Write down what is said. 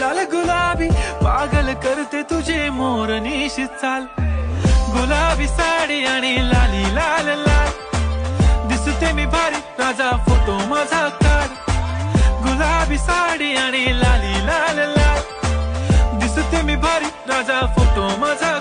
लाल गुलाबी पागल करते तुझे मोर चाल. गुलाबी साडी आणि लाली लाल लाल. दिसते मी भारी राजा फोटो माझा काढ गुलाबी साडी आणि लाली लाल लाल. दिसते मी भारी राजा फोटो माझा